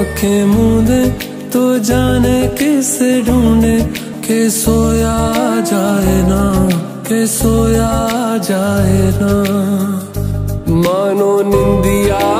आँखें मूंदे तो जाने किस ढूंढे? के सोया जाए ना, के सोया जाए ना। मानो निंदिया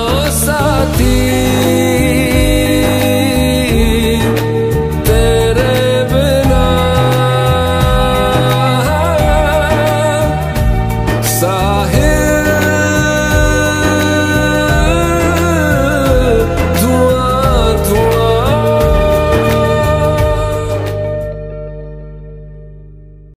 head